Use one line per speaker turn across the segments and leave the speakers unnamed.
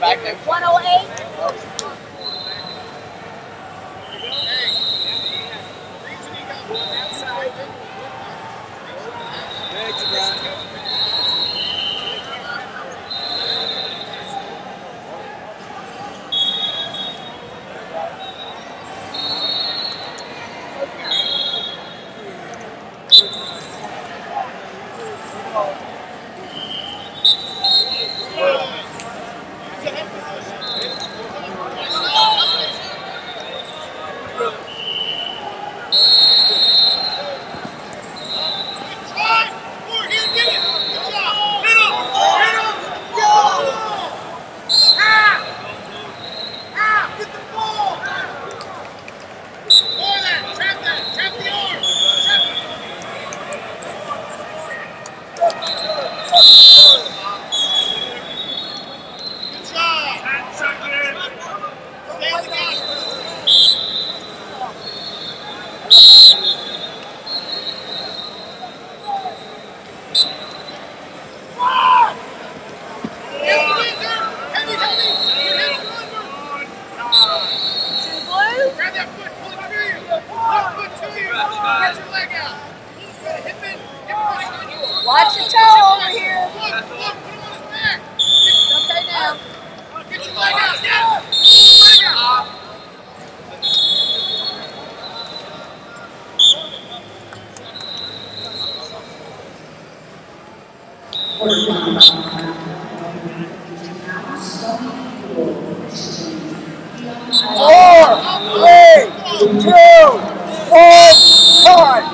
Back there.
108. Blue?
Grab that foot, pull it through you. Left foot to you. Get your leg out. Hip it, hip it right on you.
Watch your toe over here. Okay now.
Get your leg out.
Four, three, two, one, time.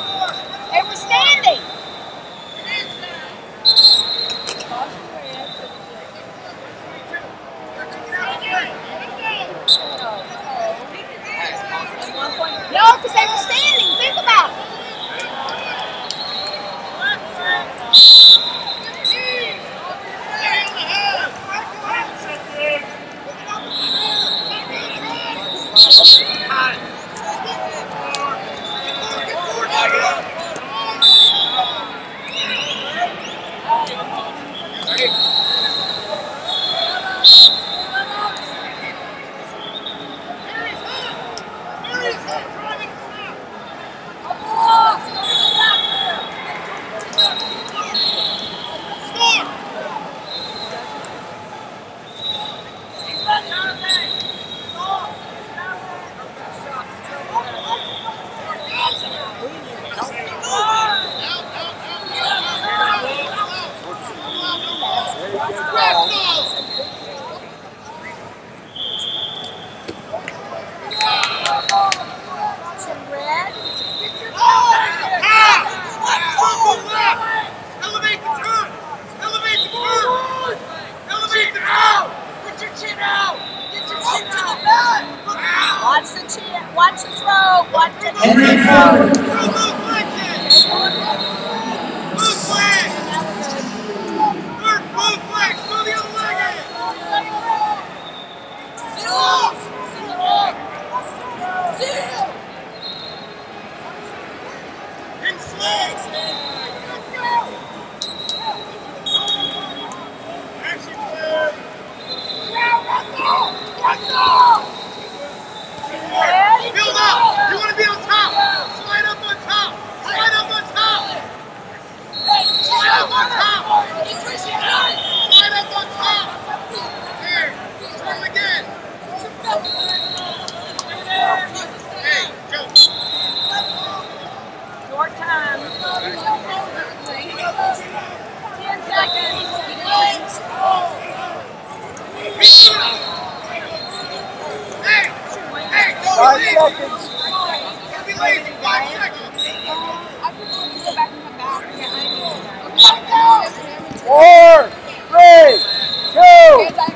Watch the chin. Watch the throw. Watch the.
Henry
seconds.
Four, three, two.